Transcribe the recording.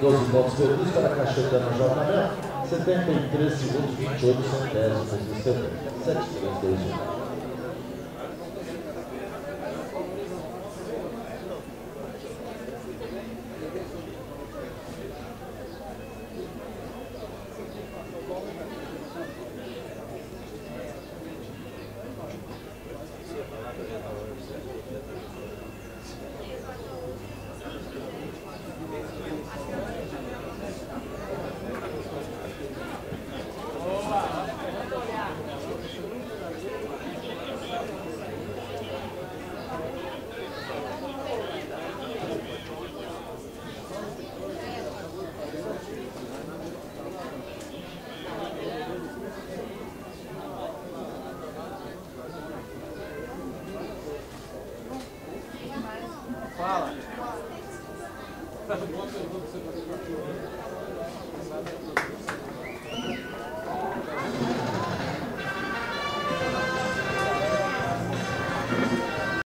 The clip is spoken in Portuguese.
12 pontos perdidos para a Cachetana Jornal. 73 segundos, 28 centésimos de segundo. 7, 3, 2, 1. Fala. Boa pergunta você fazer para